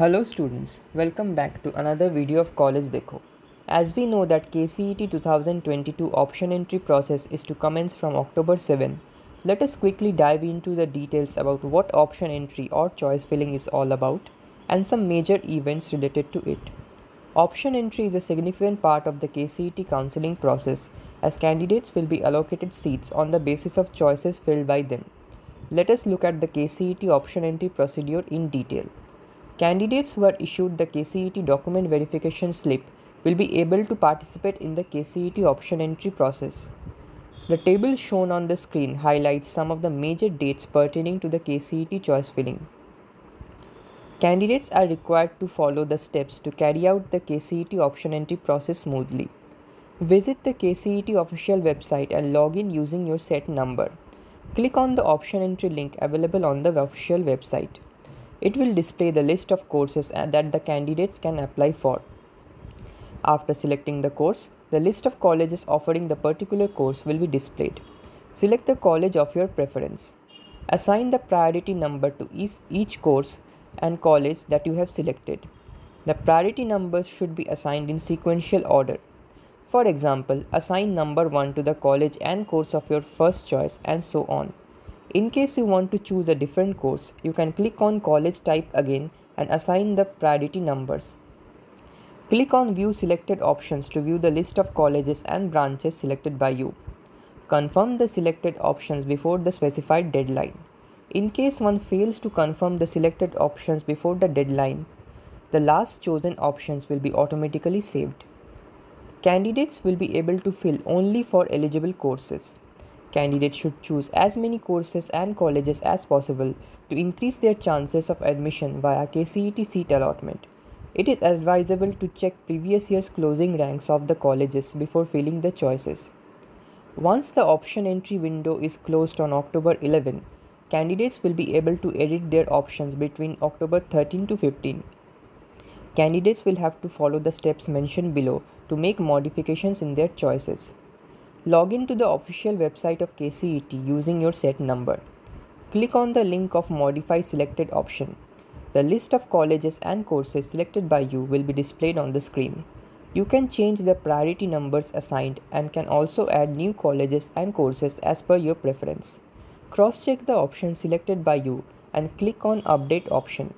Hello students, welcome back to another video of CollegeDekho. As we know that KCET 2022 option entry process is to commence from October 7, let us quickly dive into the details about what option entry or choice filling is all about and some major events related to it. Option entry is a significant part of the KCET counseling process as candidates will be allocated seats on the basis of choices filled by them. Let us look at the KCET option entry procedure in detail. Candidates who are issued the KCET document verification slip will be able to participate in the KCET option entry process. The table shown on the screen highlights some of the major dates pertaining to the KCET choice filling. Candidates are required to follow the steps to carry out the KCET option entry process smoothly. Visit the KCET official website and log in using your CET number. Click on the option entry link available on the official website. It will display the list of courses uh, that the candidates can apply for. After selecting the course, the list of colleges offering the particular course will be displayed. Select the college of your preference. Assign the priority number to each, each course and college that you have selected. The priority numbers should be assigned in sequential order. For example, assign number 1 to the college and course of your first choice and so on. In case you want to choose a different course, you can click on college type again and assign the priority numbers. Click on view selected options to view the list of colleges and branches selected by you. Confirm the selected options before the specified deadline. In case one fails to confirm the selected options before the deadline, the last chosen options will be automatically saved. Candidates will be able to fill only for eligible courses. Candidates should choose as many courses and colleges as possible to increase their chances of admission via KCET seat allotment. It is advisable to check previous year's closing ranks of the colleges before filling the choices. Once the option entry window is closed on October 11, candidates will be able to edit their options between October 13 to 15. Candidates will have to follow the steps mentioned below to make modifications in their choices. Log in to the official website of KCET using your CET number. Click on the link of Modify Selected option. The list of colleges and courses selected by you will be displayed on the screen. You can change the priority numbers assigned and can also add new colleges and courses as per your preference. Cross-check the option selected by you and click on Update option.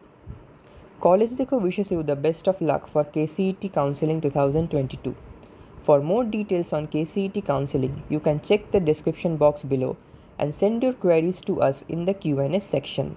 CollegeDekho wishes you the best of luck for KCET Counseling 2022. For more details on KCET counseling, you can check the description box below and send your queries to us in the Q&A section.